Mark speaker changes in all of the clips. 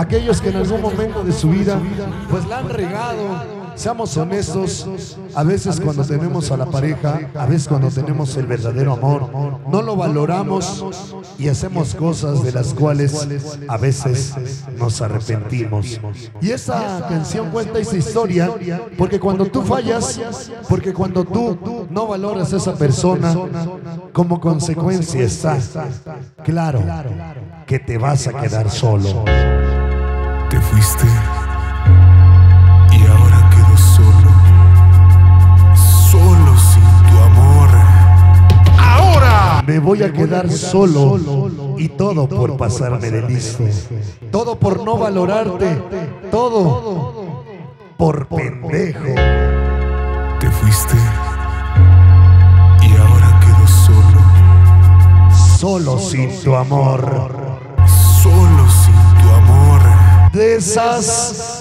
Speaker 1: aquellos que en algún momento de su vida pues la han regado. Seamos honestos, a veces cuando tenemos a la pareja, a veces cuando tenemos el verdadero amor, no lo valoramos y hacemos cosas de las cuales a veces nos arrepentimos. Y esta canción cuenta esa historia porque cuando tú fallas, porque cuando tú no valoras a esa persona, como consecuencia está, claro, que te vas a quedar solo.
Speaker 2: Te fuiste y ahora quedo solo, solo sin tu amor.
Speaker 1: Ahora me voy a quedar solo y todo por pasarme de listo. Todo por no valorarte, todo por pendejo.
Speaker 2: Te fuiste y ahora quedo solo,
Speaker 1: Solo sin tu amor.
Speaker 2: Solo sin tu amor.
Speaker 1: De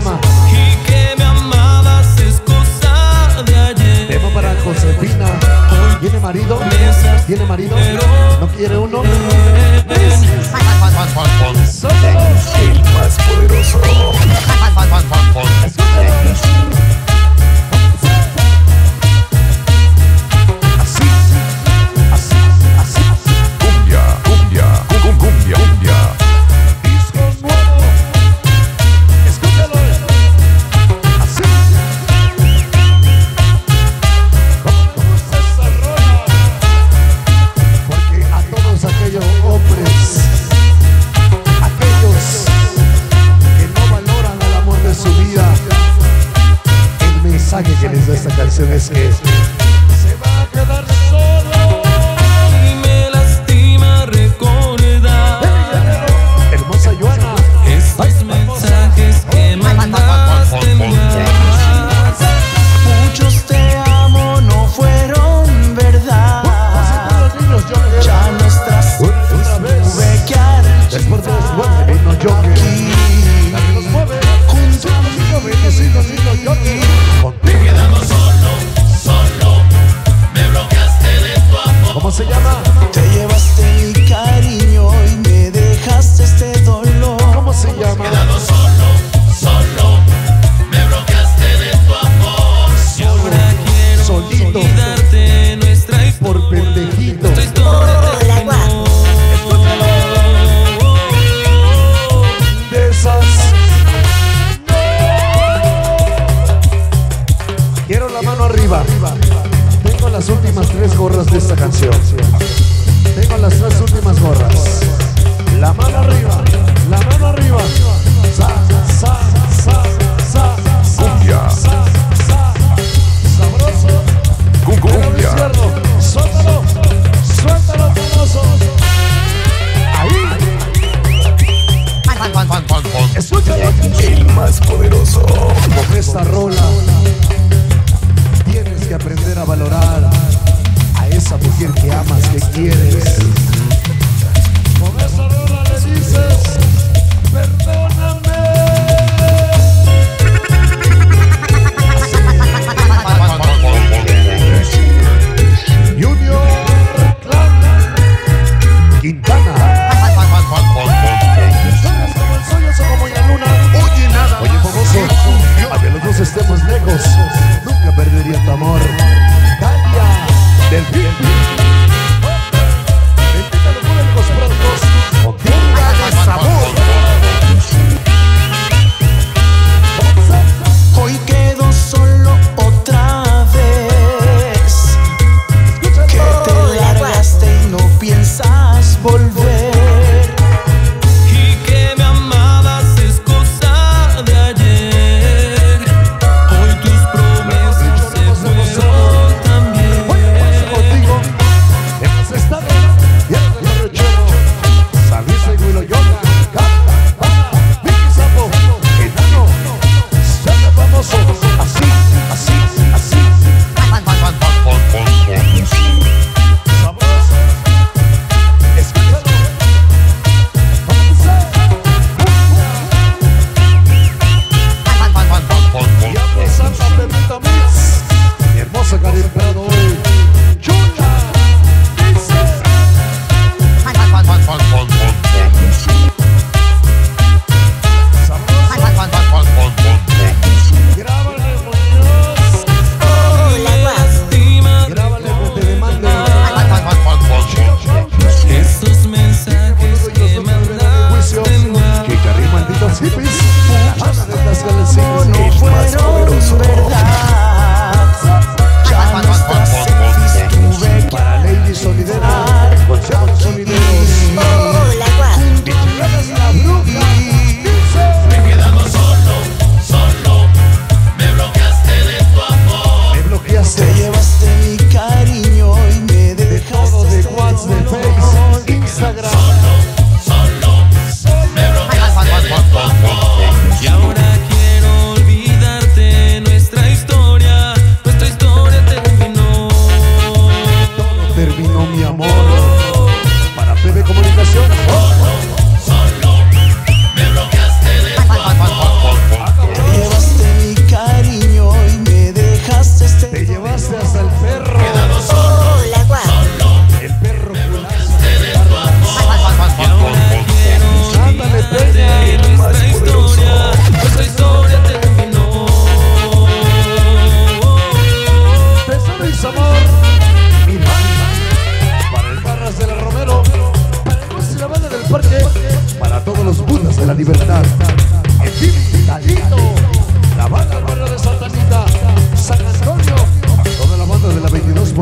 Speaker 1: llama?
Speaker 3: Y que me amabas es cosa de ayer.
Speaker 1: Tema para Josefina. ¿Tiene marido? ¿Tiene marido? ¿No quiere uno? Que les da esta canción es que se va a quedar se llama?
Speaker 2: El más poderoso.
Speaker 1: Con esta rola tienes que aprender a valorar a esa mujer que amas, que quieres. Con esta rola le dices,
Speaker 4: estemos lejos,
Speaker 1: nunca perdería tu amor. participe.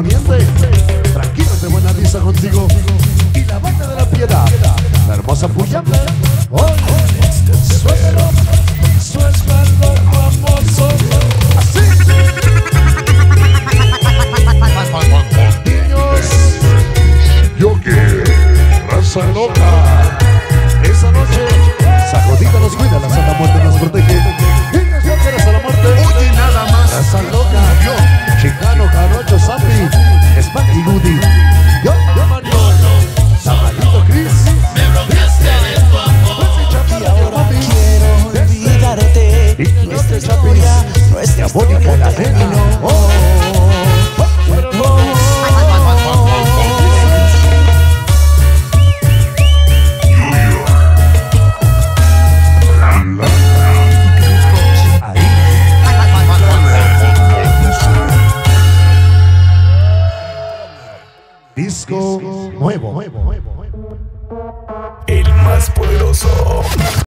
Speaker 1: poniente. Tranquilo, de buena vista contigo. Y la banda de la piedad, la hermosa Puyambe. Hoy.